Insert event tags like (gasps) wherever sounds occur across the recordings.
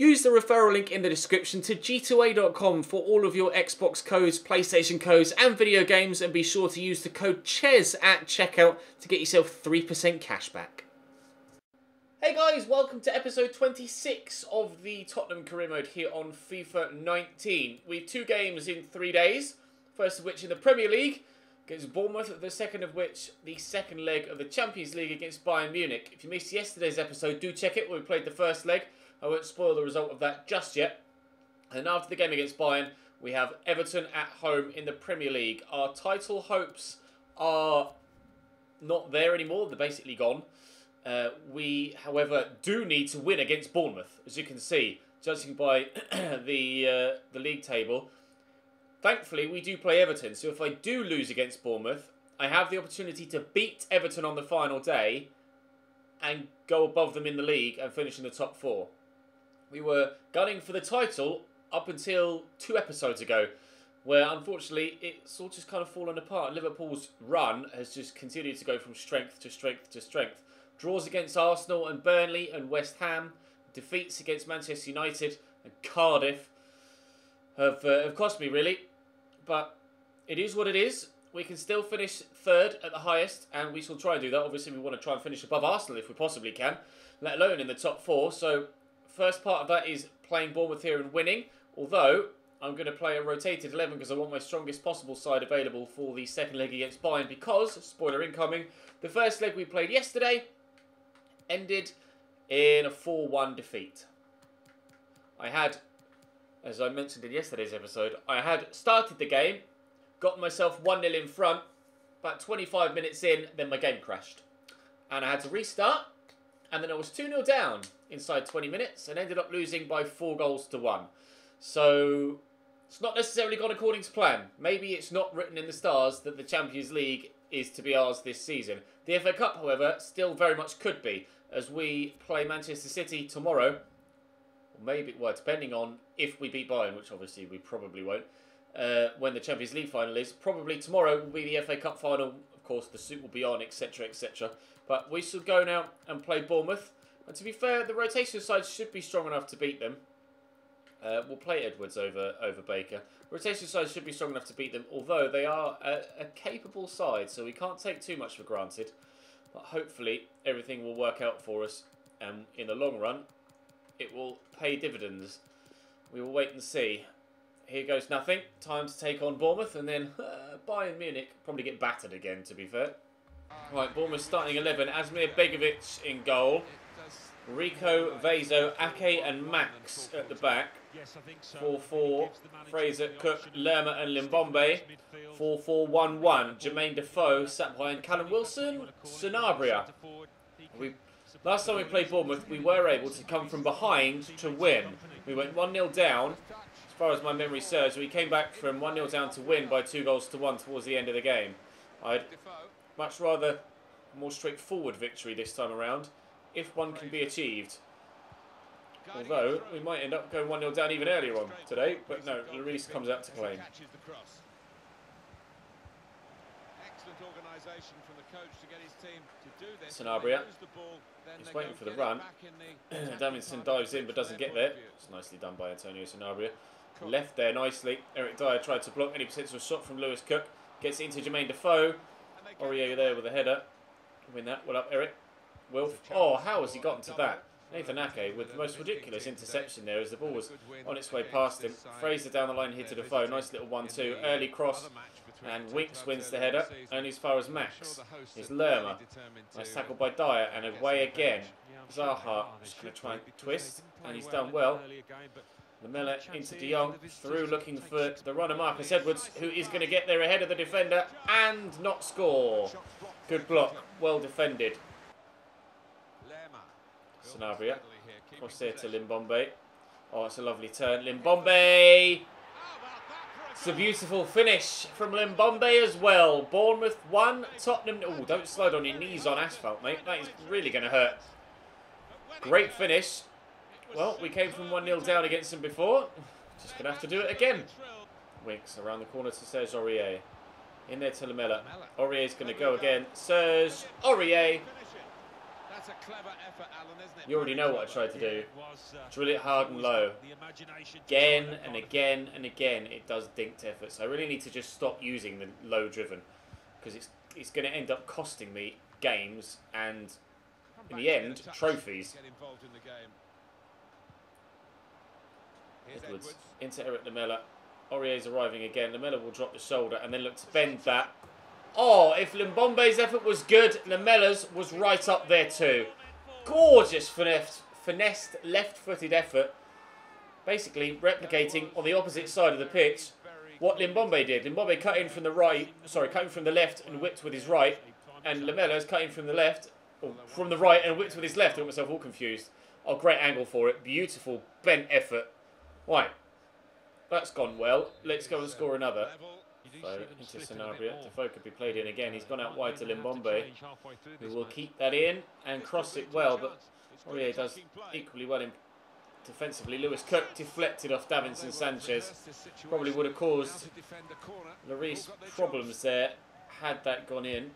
Use the referral link in the description to g2a.com for all of your Xbox codes, PlayStation codes, and video games, and be sure to use the code CHES at checkout to get yourself 3% cashback. Hey guys, welcome to episode 26 of the Tottenham Career Mode here on FIFA 19. We've two games in three days, first of which in the Premier League against Bournemouth, the second of which the second leg of the Champions League against Bayern Munich. If you missed yesterday's episode, do check it we played the first leg. I won't spoil the result of that just yet. And after the game against Bayern, we have Everton at home in the Premier League. Our title hopes are not there anymore. They're basically gone. Uh, we, however, do need to win against Bournemouth, as you can see, judging by (clears throat) the uh, the league table. Thankfully, we do play Everton, so if I do lose against Bournemouth, I have the opportunity to beat Everton on the final day and go above them in the league and finish in the top four. We were gunning for the title up until two episodes ago, where unfortunately it's of just kind of fallen apart. Liverpool's run has just continued to go from strength to strength to strength. Draws against Arsenal and Burnley and West Ham, defeats against Manchester United and Cardiff have, uh, have cost me really, but it is what it is. We can still finish third at the highest, and we shall try and do that. Obviously, we want to try and finish above Arsenal if we possibly can, let alone in the top four. So First part of that is playing Bournemouth here and winning, although I'm going to play a rotated 11 because I want my strongest possible side available for the second leg against Bayern because, spoiler incoming, the first leg we played yesterday ended in a 4-1 defeat. I had, as I mentioned in yesterday's episode, I had started the game, got myself 1-0 in front, about 25 minutes in, then my game crashed. And I had to restart, and then I was 2-0 down inside 20 minutes and ended up losing by four goals to one. So it's not necessarily gone according to plan. Maybe it's not written in the stars that the Champions League is to be ours this season. The FA Cup, however, still very much could be, as we play Manchester City tomorrow. Or maybe, well, depending on if we beat Bayern, which obviously we probably won't, uh, when the Champions League final is. Probably tomorrow will be the FA Cup final. Of course, the suit will be on, etc., etc. But we shall go now and play Bournemouth. And to be fair, the rotation side should be strong enough to beat them. Uh, we'll play Edwards over over Baker. Rotation side should be strong enough to beat them, although they are a, a, capable side, so we can't take too much for granted. But hopefully everything will work out for us, and in the long run, it will pay dividends. We will wait and see. Here goes nothing. Time to take on Bournemouth, and then (laughs) uh, Bayern Munich probably get battered again, to be fair. Right, Bournemouth starting 11. Asmir Begovic in goal. Rico, Vezo, Ake and Max at the back. 4-4, Fraser, Cook, Lerma and Limbombe. 4-4-1-1, Jermaine Defoe sat behind Callum Wilson, Sanabria. We, last time we played Bournemouth, we were able to come from behind to win. We went 1-0 down, as far as my memory serves. We came back from 1-0 down to win by two goals to one towards the end of the game. I'd much rather more straightforward victory this time around if one can be achieved. Although, we might end up going 1-0 down even earlier on today, but no, Lloris comes out to claim. Sanabria. He's waiting for the run. (clears throat) Davinson dives in but doesn't get there. It's nicely done by Antonio Sanabria. Left there nicely. Eric Dier tried to block any potential shot from Lewis Cook. Gets it into Jermaine Defoe. Oh, Aurier there with a header. Win that. Well up, Eric. Wilf. Oh, how has he gotten to that? Nathan Ake with the most ridiculous interception there as the ball was on its way past him. Fraser down the line here to Defoe. Nice little 1-2. Early cross. And Winks wins the header. Only as far as Max. Is Lerma. Nice tackle by Dier. And away again. Zaha just going to try and twist. And he's done well. Lamela into De Jong. Through looking for the runner Marcus Edwards. Who is going to get there ahead of the defender. And not score. Good block. Well defended. Sanabria. Cross there to Limbombe. Oh, it's a lovely turn. Limbombe! It's a beautiful finish from Limbombe as well. Bournemouth 1, Tottenham... Oh, don't slide on your knees on asphalt, mate. That is really going to hurt. Great finish. Well, we came from 1-0 down against them before. Just going to have to do it again. Winks around the corner to Serge Aurier. In there to Lamela. Aurier's going to go again. Serge Aurier You already know what I tried to do. Drill it hard and low. Again and again and again, it does dinked effort. So I really need to just stop using the low driven because it's it's going to end up costing me games and in the end trophies. Edwards into Eric Lamela. Aurier's arriving again. Lamela will drop the shoulder and then look to bend that. Oh, if Limbombe's effort was good, Lamela's was right up there too. Gorgeous finessed, finessed left-footed effort. Basically replicating on the opposite side of the pitch what Limbombe did. Limbombe cut in from the right, sorry, cutting from the left and whipped with his right. And Lamela's cutting from the left, or from the right and whipped with his left. I got myself all confused. Oh, great angle for it. Beautiful bent effort. Right. That's gone well. Let's go and score another. Defoe into Sanabria. Defoe could be played in again. He's gone out wide to Limbombe, who will keep that in and cross it well. But Aurier does equally well in defensively. Lewis Cook deflected off Davinson Sanchez. Probably would have caused Lloris problems there had that gone in.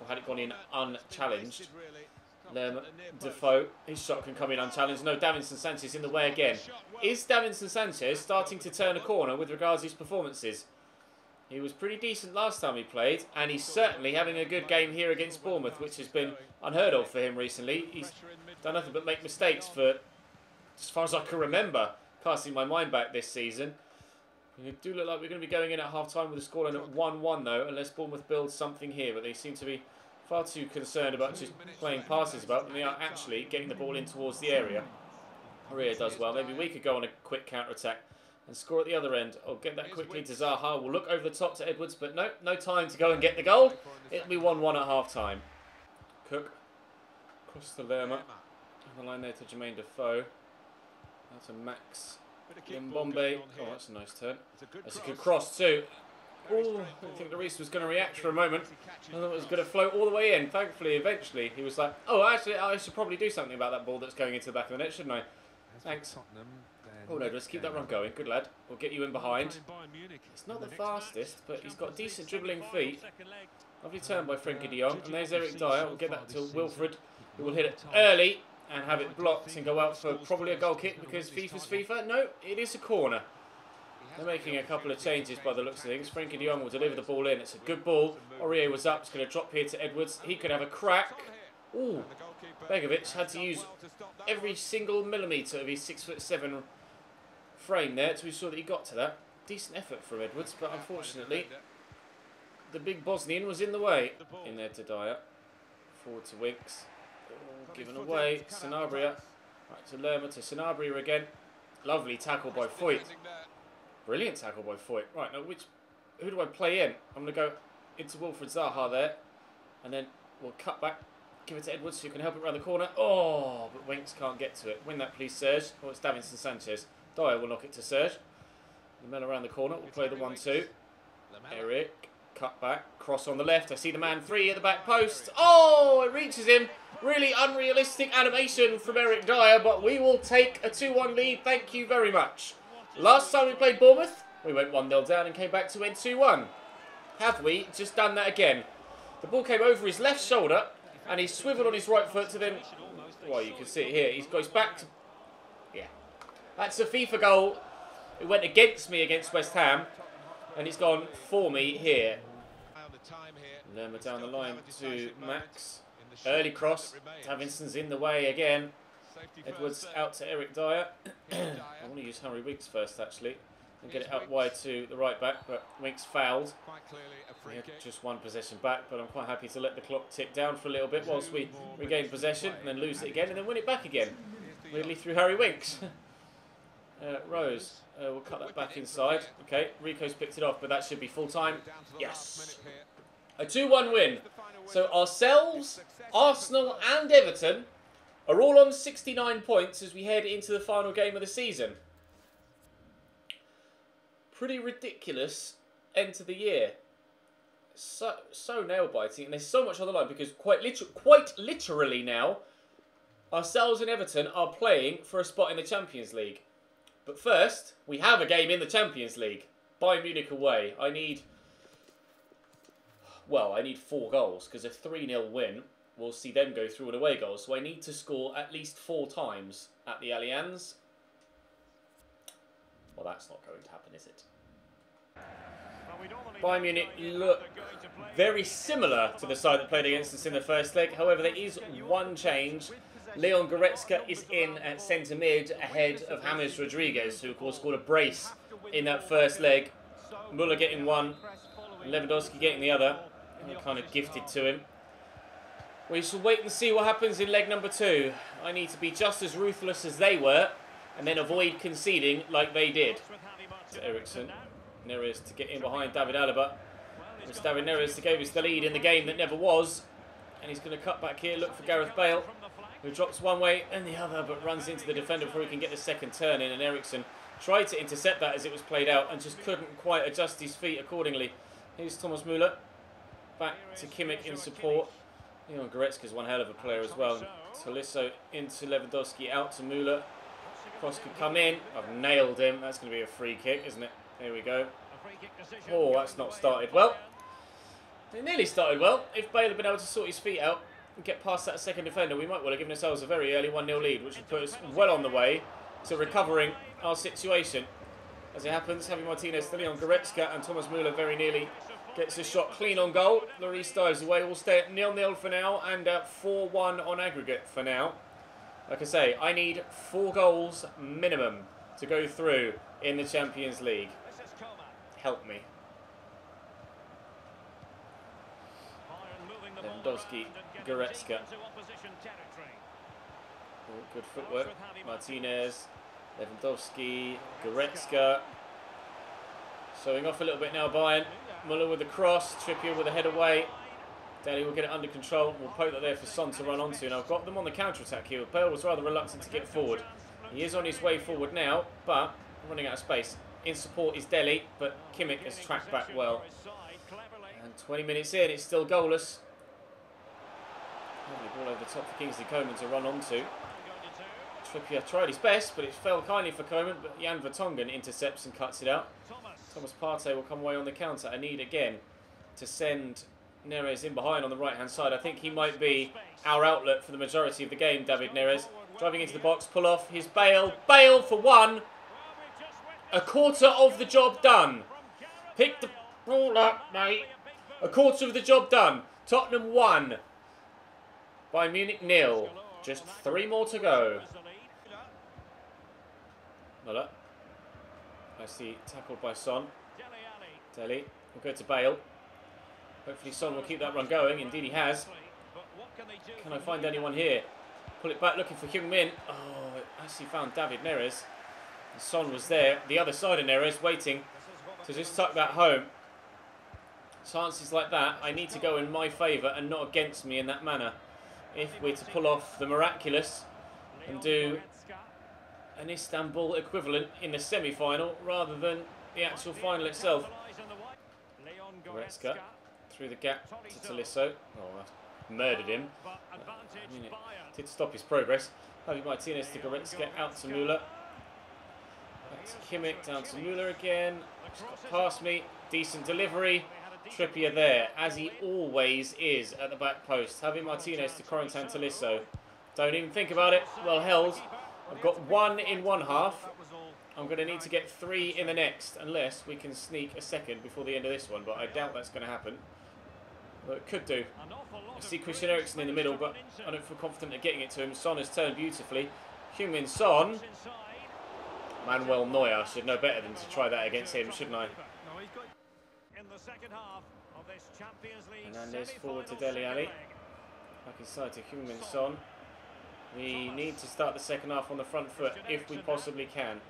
Or had it gone in unchallenged. Lem, Defoe, his shot can come in unchallenged. No, Davinson Sanchez in the way again. Is Davinson Sanchez starting to turn a corner with regards to his performances? He was pretty decent last time he played, and he's certainly having a good game here against Bournemouth, which has been unheard of for him recently. He's done nothing but make mistakes for, as far as I can remember, casting my mind back this season. We do look like we're going to be going in at half-time with a scoreline at 1-1, though, unless Bournemouth builds something here, but they seem to be far too concerned about just playing passes about than they are actually getting the ball in towards the area. Aurier does well. Maybe we could go on a quick counter-attack and score at the other end. I'll get that quickly to Zaha. We'll look over the top to Edwards, but no, no time to go and get the goal. It'll be 1-1 at half-time. Cook. Across the Lerma. On the line there to Jermaine Defoe. That's a Max Bombay. Oh, that's a nice turn. That's a good cross too. Oh, I think Lloris was going to react for a moment. I thought it was going to float all the way in. Thankfully, eventually, he was like, oh, actually, I should probably do something about that ball that's going into the back of the net, shouldn't I? Thanks. Oh, no, just keep that run going. Good lad. We'll get you in behind. It's not the fastest, but he's got decent dribbling feet. Lovely turn by Frenkie de Jong. And there's Eric Dier. We'll get that to Wilfred, who will hit it early and have it blocked and go out for probably a goal kick because FIFA's FIFA. No, it is a corner. They're making a couple of changes by the looks of things. Frenkie de Jong will deliver the ball in. It's a good ball. Aurier was up. It's going to drop here to Edwards. He could have a crack. Ooh. Begovic had to use every single millimetre of his six foot seven frame there to ensure that he got to that. Decent effort from Edwards, but unfortunately, the big Bosnian was in the way. In there to Dier. Forward to Winks. given away. Sanabria. Right to Lerma to Sanabria again. Lovely tackle by Foyth. Brilliant tackle by Foyth. Right, now which who do I play in? I'm going to go into Wilfred Zaha there. And then we'll cut back. Give it to Edwards who can help it around the corner. Oh, but Winks can't get to it. Win that please, Serge. Oh, it's Davinson Sanchez. Dier will knock it to Serge. The men around the corner will play the 1-2. Eric. Cut back. Cross on the left. I see the man three at the back post. Oh, it reaches him. Really unrealistic animation from Eric Dier, but we will take a 2-1 lead. Thank you very much. Last time we played Bournemouth, we went 1-0 down and came back to win 2-1. Have we just done that again? The ball came over his left shoulder and he swiveled on his right foot to then... Well, you can see it here. He goes back to... Yeah. That's a FIFA goal. It went against me against West Ham and it's gone for me here. Lerma down the line to Max. Early cross. Davinson's in the way again. Edwards out to Eric Dier. (coughs) I want to use Harry Winks first, actually, and get it out wide to the right back, but Winks fouled. just one possession back, but I'm quite happy to let the clock tick down for a little bit whilst we regain possession and then lose it again and then win it back again. Weirdly through Harry Winks. (laughs) uh, Rose, uh, we'll cut that back inside. Okay, Rico's picked it off, but that should be full time. Yes. A 2-1 win. So ourselves, Arsenal and Everton are all on 69 points as we head into the final game of the season. Pretty ridiculous end to the year. So so nail biting, and there's so much on the line because quite liter quite literally now, ourselves and Everton are playing for a spot in the Champions League. But first, we have a game in the Champions League. Bayern Munich away. I need... Well, I need four goals because a 3-0 win will see them go through an away goal. So I need to score at least four times at the Allianz. Well, that's not going to happen, is it? Bayern Munich look very similar to the side that played against us in the first leg. However, there is one change. Leon Goretzka is in at centre mid ahead of James Rodriguez, who of course scored a brace in that first leg. Muller getting one, Lewandowski getting the other. Kind of gifted to him. We shall wait and see what happens in leg number two. I need to be just as ruthless as they were and then avoid conceding like they did. Eriksen. Neres to get in behind David Alaba. It's David Neres to give us the lead in the game that never was. And he's going to cut back here, look for Gareth Bale, who drops one way and the other, but runs into the defender before he can get the second turn in. And Eriksen tried to intercept that as it was played out and just couldn't quite adjust his feet accordingly. Here's Thomas Muller. Back to Kimmich in support. You know, Goretzka's one hell of a player as well. Tolisso into Lewandowski, out to Muller. Cross could come in. I've nailed him. That's going to be a free kick, isn't it? Here we go. Oh, that's not started well. It nearly started well. If Bale had been able to sort his feet out and get past that second defender, we might well have given ourselves a very early 1-0 lead, which would put us well on the way to recovering our situation. As it happens, Javi Martinez, Leon Goretzka and Thomas Muller very nearly gets a shot clean on goal. Lloris dives away. We'll stay at nil-nil for now and 4-1 on aggregate for now. Like I say, I need four goals minimum to go through in the Champions League. Help me. Lewandowski, Goretzka. Oh, good footwork. Martinez, Lewandowski, Goretzka. Showing off a little bit now, Bayern. Muller with the cross, Trippier with a head away. Dele will get it under control. We'll poke that there for Son to run onto. And I've got them on the counter-attack here. Bale was rather reluctant to get forward. He is on his way forward now, but running out of space. In support is Dele, but Kimmich has tracked back well. And 20 minutes in, it's still goalless. Lovely ball over the top for Kingsley Coman to run onto. Trippier tried his best, but it fell kindly for Coman, but Jan Vertonghen intercepts and cuts it out. Thomas Partey will come away on the counter. I need again to send Neres in behind on the right hand side. I think he might be our outlet for the majority of the game, David Neres. Driving into the box, pull off his Bale. Bale for one. A quarter of the job done. Pick the ball up, mate. A quarter of the job done. Tottenham won. Bayern Munich nil. Just three more to go. Muller. I see tackled by Son. Dele will go to Bale. Hopefully Son will keep that run going. Indeed he has. Can I find anyone here? Pull it back looking for Heung Min. Oh, actually found David Neres. And Son was there. The other side of Neres waiting to just tuck that home. Chances like that, I need to go in my favour and not against me in that manner. If we're to pull off the miraculous and do an Istanbul equivalent in the semi-final rather than the actual final itself. Goretzka through the gap to Tolisso. Oh, murdered him. I mean, it did stop his progress. Javi Martinez to Goretzka, out to Muller. Back to Kimmich, down to Muller again. Just got past me. Decent delivery. Trippier there, as he always is at the back post. Javi Martinez to Corentin Tolisso. Don't even think about it. Well held. I've got one in one half. I'm going to need to get three in the next, unless we can sneak a second before the end of this one, but I doubt that's going to happen. But it could do. I see Christian Eriksen in the middle, but I don't feel confident at getting it to him. Son has turned beautifully. Heung-min Son. Manuel Neuer should know better than to try that against him, shouldn't I? Hernandez forward to Dele Alli. Back inside to Heung-min Son. We need to start the second half on the front foot if we possibly can.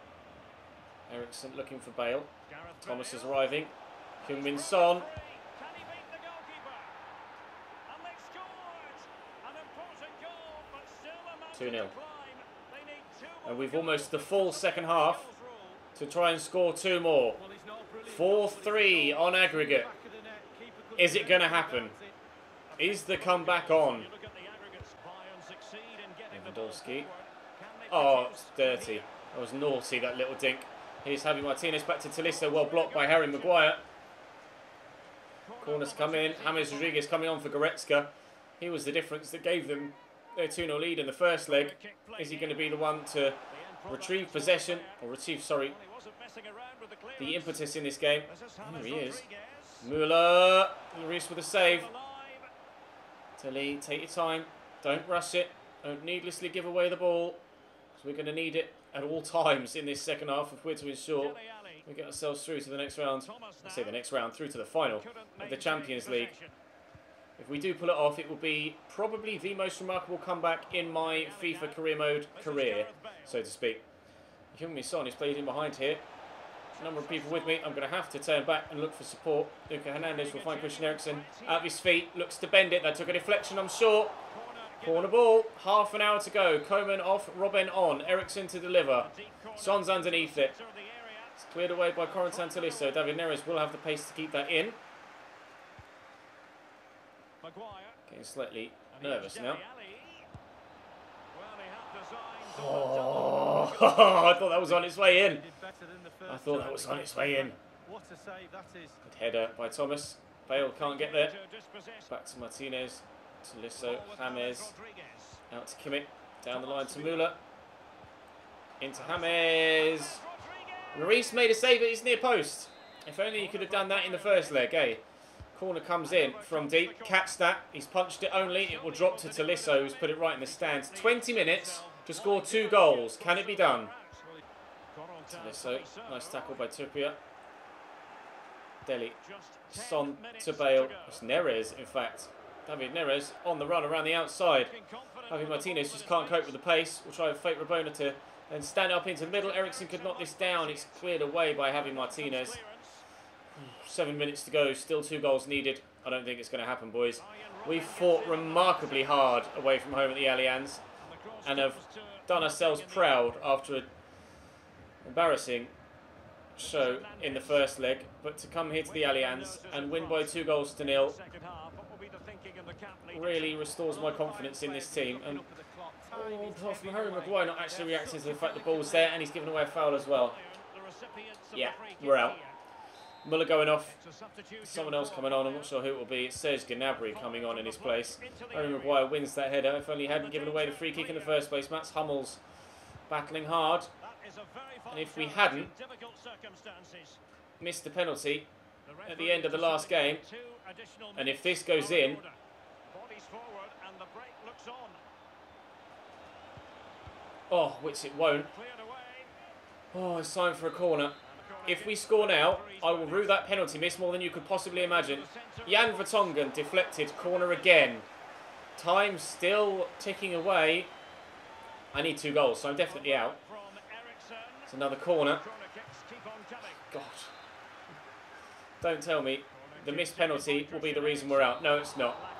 Eriksen looking for Bale. Thomas is arriving. Heung-min Son. 2-0. And we've almost the full second half to try and score two more. 4-3 on aggregate. Is it going to happen? Is the comeback on? Oh, it's dirty. That was naughty, that little dink. Here's Javi Martinez back to Tolisso, well blocked by Harry Maguire. Corners come in. James Rodriguez coming on for Goretzka. He was the difference that gave them their 2-0 lead in the first leg. Is he going to be the one to retrieve possession, or retrieve, sorry, the impetus in this game? There he is. Muller, Lloris with a save. Tilly, take your time. Don't rush it. Don't needlessly give away the ball. Because we're going to need it at all times in this second half if we're to ensure we get ourselves through to the next round. I say the next round, through to the final of the Champions League. If we do pull it off, it will be probably the most remarkable comeback in my FIFA career mode career, so to speak. Heung-min Son is played in behind here. A number of people with me. I'm going to have to turn back and look for support. Luca Hernandez will find Christian Eriksen at his feet. Looks to bend it. That took a deflection, I'm sure. Corner ball. Half an hour to go. Coman off. Robben on. Eriksen to deliver. Son's underneath it. It's cleared away by Corentin Tolisso. David Neres will have the pace to keep that in. Getting slightly nervous now. Oh, (laughs) I thought that was on its way in. I thought that was on its way in. Good header by Thomas. Bale can't get there. Back to Martinez. Tolisso. James. Out to Kimmich. Down the line to Muller. Into James. Lloris made a save at his near post. If only he could have done that in the first leg, eh? Corner comes in from deep. Catch that. He's punched it only. It will drop to Tolisso, who's put it right in the stands. 20 minutes to score two goals. Can it be done? Tolisso. Nice tackle by Trippier. Dele. Son to Bale. It's Neres, in fact. David Neres on the run around the outside. Javi Martinez just can't cope with the pace. We'll try to fake Rabona to and stand up into the middle. Eriksen could knock this down. It's cleared away by Javi Martinez. Seven minutes to go. Still two goals needed. I don't think it's going to happen, boys. We fought remarkably hard away from home at the Allianz and have done ourselves proud after an embarrassing show in the first leg. But to come here to the Allianz and win by two goals to nil really restores my confidence in this team. And oh, Harry Maguire not actually reacting to the fact the ball's there and he's given away a foul as well. Yeah, we're out. Muller going off. Someone else coming on. I'm not sure who it will be. It's Serge Gnabry coming on in his place. Harry Maguire wins that header. If only he hadn't given away the free kick in the first place. Mats Hummels battling hard. And if we hadn't missed the penalty at the end of the last game, and if this goes in, oh, which it won't. Oh, it's time for a corner. If we score now, I will rue that penalty miss more than you could possibly imagine. Jan Vertonghen deflected, corner again. Time still ticking away. I need two goals, so I'm definitely out. It's another corner. God. Don't tell me the missed penalty will be the reason we're out. No, it's not.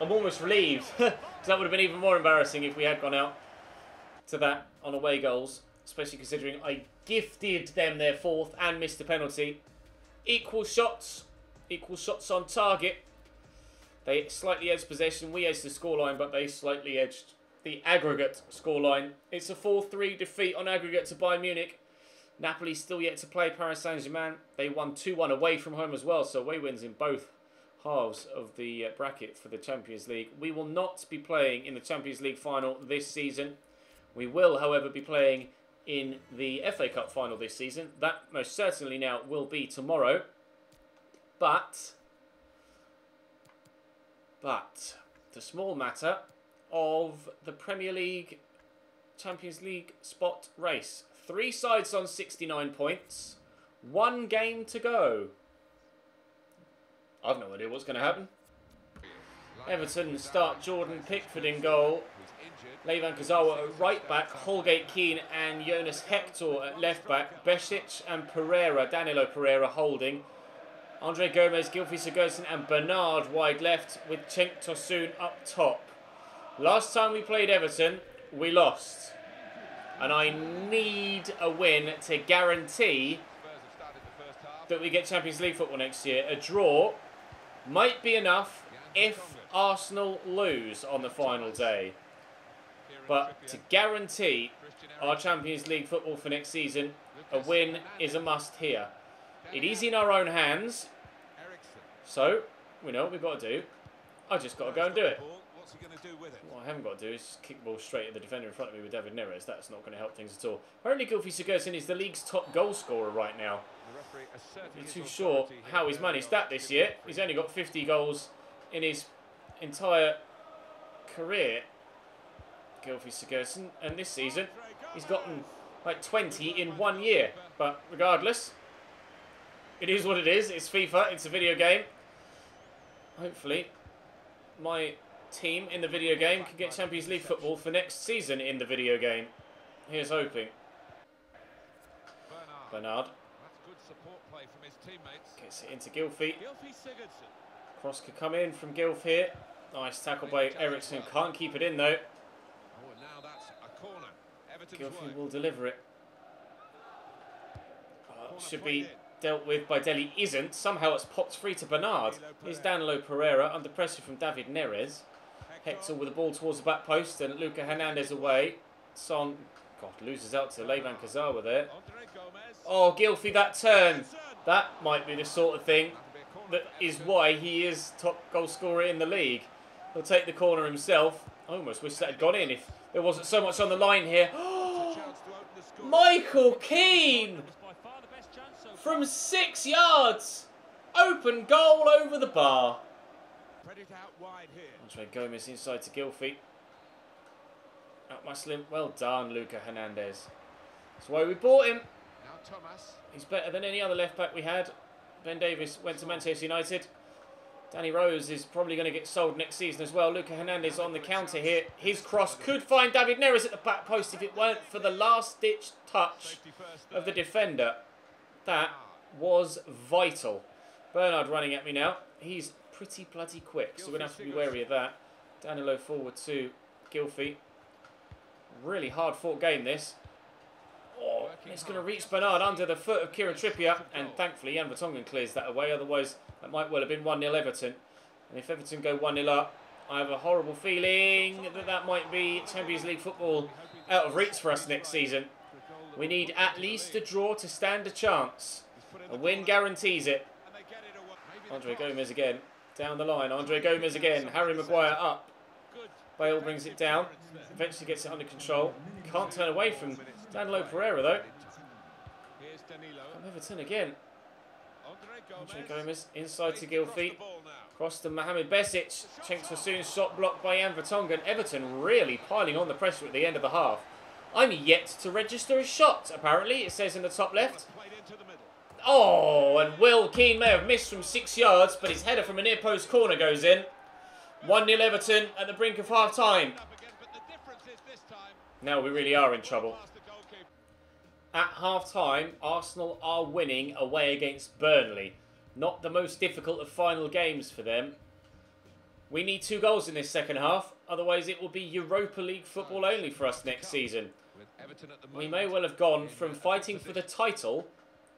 I'm almost relieved, (laughs) because that would have been even more embarrassing if we had gone out to that on away goals especially considering I gifted them their fourth and missed a penalty. Equal shots, equal shots on target. They slightly edged possession. We edged the scoreline, but they slightly edged the aggregate scoreline. It's a 4-3 defeat on aggregate to Bayern Munich. Napoli still yet to play Paris Saint-Germain. They won 2-1 away from home as well, so away wins in both halves of the uh, bracket for the Champions League. We will not be playing in the Champions League final this season. We will, however, be playing in the FA Cup final this season. That most certainly now will be tomorrow. But, but, the small matter of the Premier League Champions League spot race. Three sides on 69 points. One game to go. I've no idea what's going to happen. Everton start Jordan Pickford in goal. Layvin Kurzawa at right back, Holgate Keane and Jonas Hector at left back, Besic and Pereira, Danilo Pereira holding. Andre Gomes, Gylfi Sigurdsson and Bernard wide left with Cenk Tosun up top. Last time we played Everton, we lost. And I need a win to guarantee that we get Champions League football next year. A draw might be enough if Arsenal lose on the final day. But to guarantee our Champions League football for next season, a win is a must here. It is in our own hands. So, We know what we've got to do. I just got to go and do it. What's he going to do with it? What I haven't got to do is kick the ball straight at the defender in front of me with David Neres. That's not going to help things at all. Apparently, Gylfi Sigurdsson is the league's top goal scorer right now. The referee asserting You're too sure how he's managed that this year. He's only got 50 goals in his entire career, Gylfi Sigurdsson, and this season he's gotten like 20 in one year. But regardless, it is what it is. It's FIFA. It's a video game. Hopefully, my team in the video game can get Champions League football for next season in the video game. Here's hoping. Bernard. Bernard That's good support play from his teammates. gets it into Sigurdsson. Cross could come in from Gilf here. Nice tackle by Eriksen. Can't keep it in though. Oh, and now that's a corner. Everton's Gylfi work. will deliver it. Uh, should be dealt with by Dele. Isn't. Somehow it's popped free to Bernard. Here's Danilo Pereira under pressure from David Neres. Hector with the ball towards the back post and Luca Hernandez away. Son, God, loses out to Layvin Kurzawa there. Oh, Gylfi, that turn. That might be the sort of thing that is why he is top goal scorer in the league. He'll take the corner himself. I almost wish that had gone in if there wasn't so much on the line here. (gasps) Michael Keane from six yards. Open goal over the bar. Spread it out wide here. Andre Gomes inside to Gylfi. Out my slim. Well done, Luca Hernandez. That's why we bought him. Now Thomas. He's better than any other left back we had. Ben Davies went to Manchester United. Danny Rose is probably going to get sold next season as well. Luca Hernandez on the counter here. His cross could find David Neres at the back post if it weren't for the last ditch touch of the defender. That was vital. Bernard running at me now. He's pretty bloody quick, so we're going to have to be wary of that. Danilo forward to Gylfi. Really hard fought game this. Oh, it's going to reach Bernard under the foot of Kieran Trippier, and thankfully Jan Vertonghen clears that away. Otherwise, that might well have been 1 0 Everton. And if Everton go 1 0 up, I have a horrible feeling that that might be Champions League football out of reach for us next season. We need at least a draw to stand a chance. A win guarantees it. And they get it away. Maybe the Andre. Gomez again. Down the line. Andre Gomes again. Harry Maguire up. Bale brings it down. Eventually gets it under control. Can't turn away from Danilo Pereira though. Here's Danilo. From Everton again. Andre Gomes. Inside to now. Cross to Mohamed Besic. Cenk Tosun shot blocked by Jan Vertonghen. Everton really piling on the pressure at the end of the half. I'm yet to register a shot, apparently, it says in the top left. Oh, and Will Keane may have missed from six yards, but his header from a near post corner goes in. 1 0 Everton at the brink of half time. Now we really are in trouble. At half time, Arsenal are winning away against Burnley. Not the most difficult of final games for them. We need two goals in this second half, otherwise, it will be Europa League football only for us next season. We may well have gone from fighting for the title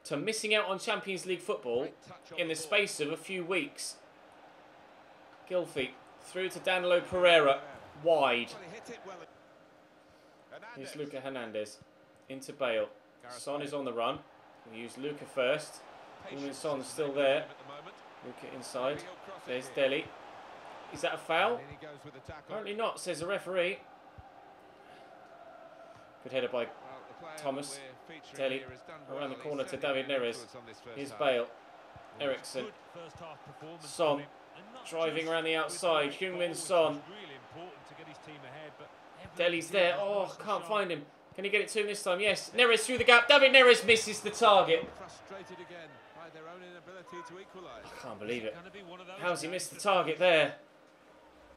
to missing out on Champions League football Great touch on in the space of a few weeks. Gylfi through to Danilo Pereira, wide. Well, he hit it well. Here's. Luca Hernandez into Bale. Son is on the run. We use Luca first. Heung-min Son's is still there. name at the moment. Luca inside. He'll cross it There's here. Dele. Is that a foul? And in he goes with the tackle. Apparently not, says the referee. Good header by Well, the player Thomas. Telly. here has done Around the corner to David Neres. influence on this first Here's. Bale. Eriksen. Good first half performance Son. from him. And not Driving around the outside. Heung-min Son. which Really important to get his team ahead, Dele's there. Oh, can't find him. Can he get it to him this time? Yes. Neres through the gap. David Neres misses the target. Frustrated again by their own inability to equalise. Can't believe it. Gonna be one of those How's he missed the target there?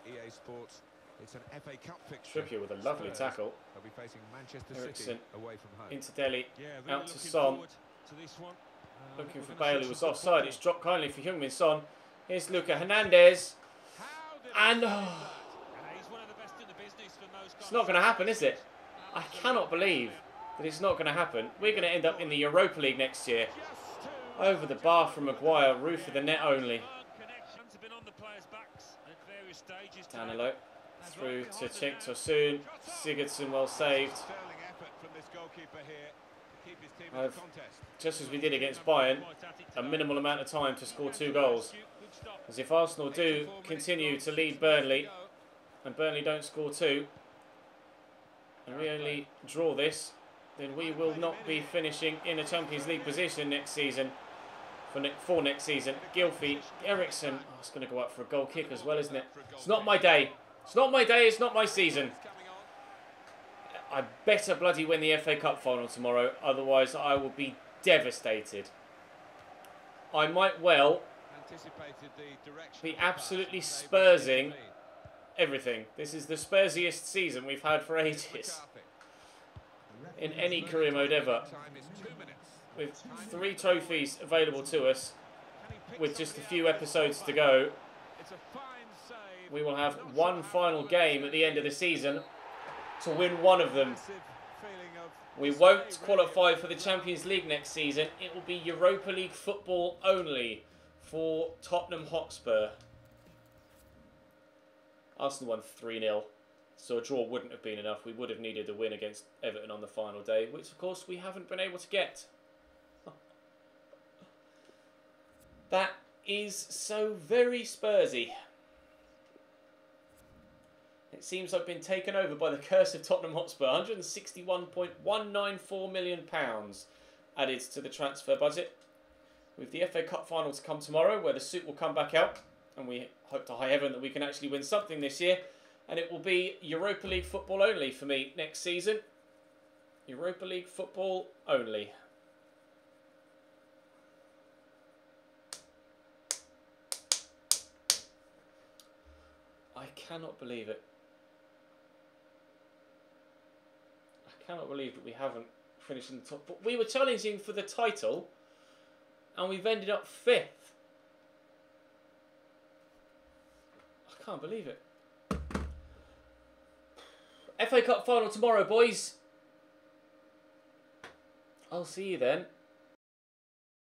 EA Sports. It's an FA Cup fixture. Trippier with a lovely Spurs tackle. They'll be facing Manchester City away from home. Into Dele. Yeah, really Out to Son. to this one. Uh, Looking for Bale, who was offside. It's dropped kindly for Heung-min Son. Here's Luca Hernandez. And oh, Yeah, he's one of the best in the business for most it's not going to happen, is it? I cannot believe that it's not going to happen. We're going to end up in the Europa League next year. Over the bar from Maguire, roof of the net only. Connections have been through to Cenk Tosun. Sigurdsson well saved. I've- Just as we did against Bayern, a minimal amount of time to score two goals. As if Arsenal do continue to lead Burnley, and Burnley don't score two, and we only draw this, then we will not be finishing in a Champions League position next season. For, ne- for next season, Gylfi, Eriksen, oh, it's going to go up for a goal kick as well, isn't it? It's not my day. It's not my day. It's not my season. It's coming on. I better bloody win the FA Cup final tomorrow, otherwise I will be devastated. I might well Anticipated the direction Be of the pass. absolutely Spursing. everything. This is the Spursiest season we've had for ages in any career mode ever. Time is two minutes. With three trophies available to us, Can he pick with just a few episodes to go, It's a fine save. We will have one final game at the end of the season to win one of them. We won't qualify for the the Champions League next season. It will be Europa League football only for Tottenham Hotspur. Arsenal won 3 0, so a draw wouldn't have been enough. We would have needed a win against Everton on the final day, which of course we haven't been able to get. (laughs) That is so very Spursy. It seems I've been taken over by the curse of Tottenham Hotspur. 161.194 million pounds added to the transfer budget. With the FA Cup final to come tomorrow, where the suit will come back out, and we hope to high heaven that we can actually win something this year. And it will be Europa League football only for me next season. Europa League football only. I cannot believe it. Cannot believe that we haven't finished in the top. But we were challenging for the title, and we've ended up fifth. I can't believe it. FA Cup final tomorrow, boys. I'll see you then.